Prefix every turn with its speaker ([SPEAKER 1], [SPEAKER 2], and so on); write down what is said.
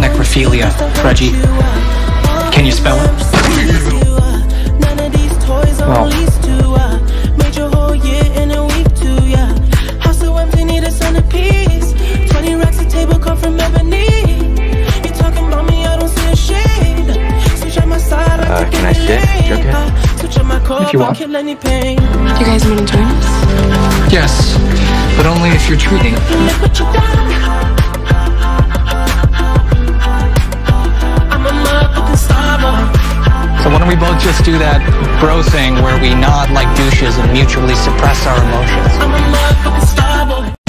[SPEAKER 1] Ophelia, Reggie. Can you spell it?
[SPEAKER 2] Well,
[SPEAKER 3] Uh, can I sit, Jughead?
[SPEAKER 1] If you want.
[SPEAKER 4] Do you guys want to join us?
[SPEAKER 1] Yes, but only if you're treating. Don't we both just do that bro thing where we nod like douches and mutually suppress our emotions?